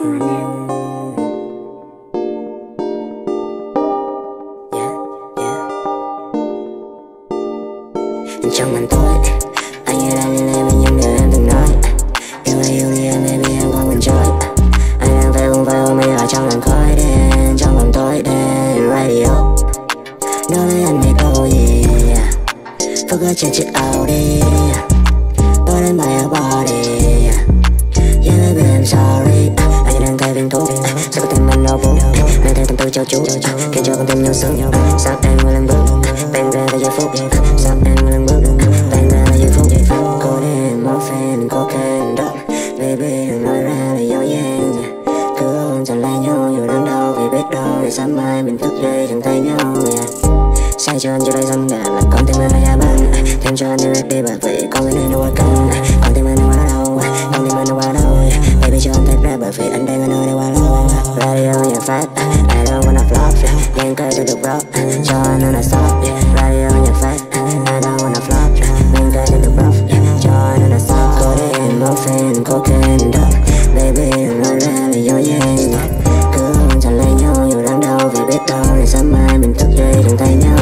Trong màn tối, anh nghe đang lên em những điều em từng nói Yêu hay yêu thì em baby em không cần chơi Anh đang về vùng vây ôm mình ở trong làn khói đen Trong màn tối đen, radio Nói với anh này câu gì Phước ở trên chiếc Audi Tôi đến bay ở body Sao mình tim anh đau buồn Mang theo tâm tư cho chú. Khiến cho con tim nhau sướng Sao em mỗi lần bước. Bên ra vào giây phút Sao em mỗi lần bước. Bên ra vào giây phút Cô đêm Cô khen đó Baby, đừng nói ra là dấu dàng Cứ ôm chặt lấy nhau, dù đang đâu Vì biết đâu để sáng mai mình thức dậy chẳng thấy nhau yeah. Say cho anh chưa đây dâm đà là con tim anh là nhà băng Thêm cho anh như rap đi bạc vì Ain't crazy to broke Showing on the top Right here on your face I don't wanna flop Ain't crazy to broke Showing on the top Codeine, morphine, cocaine, dope Baby, em nói ra vì dối dàng Cứ hôn chẳng lấy nhau Dù đang đau vì biết đâu Thì sớm mai mình thức dậy đừng thay nhau